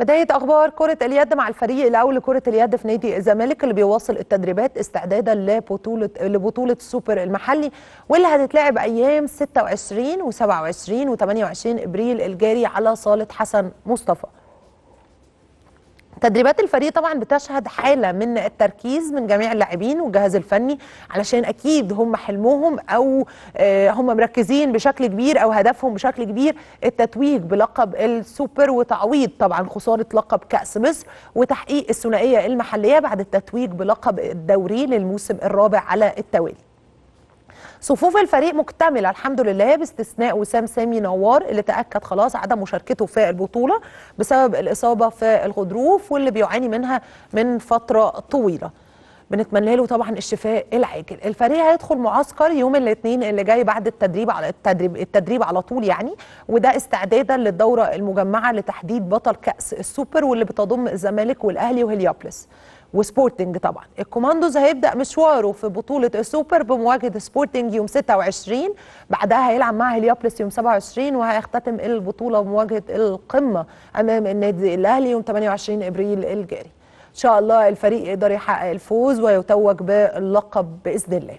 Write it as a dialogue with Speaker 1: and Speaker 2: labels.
Speaker 1: بداية أخبار كرة اليد مع الفريق الأول لكرة اليد في نادي الزمالك اللي بيواصل التدريبات استعدادا لبطولة لبطولة السوبر المحلي واللي هتتلعب أيام 26 و27 و28 إبريل الجاري على صالة حسن مصطفى. تدريبات الفريق طبعا بتشهد حالة من التركيز من جميع اللاعبين والجهاز الفني علشان أكيد هم حلمهم أو هم مركزين بشكل كبير أو هدفهم بشكل كبير التتويج بلقب السوبر وتعويض طبعا خسارة لقب كأس مصر وتحقيق الثنائية المحلية بعد التتويج بلقب الدوري للموسم الرابع على التوالي. صفوف الفريق مكتملة الحمد لله باستثناء وسام سامي نوار اللي تأكد خلاص عدم مشاركته في البطولة بسبب الإصابة في الغضروف واللي بيعاني منها من فترة طويلة. بنتمنى له طبعا الشفاء العاجل. الفريق هيدخل معسكر يوم الاثنين اللي جاي بعد التدريب على التدريب التدريب على طول يعني. وده استعدادا للدورة المجمعة لتحديد بطل كأس السوبر واللي بتضم الزمالك والأهلي وهليوبلس وسبورتنج طبعا. الكوماندوز هيبدأ مشواره في بطولة السوبر بمواجهة سبورتنج يوم 26 بعدها هيلعب مع هليوبلس يوم 27 وهيختتم البطولة بمواجهة القمة أمام النادي الأهلي يوم 28 إبريل الجاري. شاء الله الفريق يقدر يحقق الفوز ويتوج باللقب بإذن الله.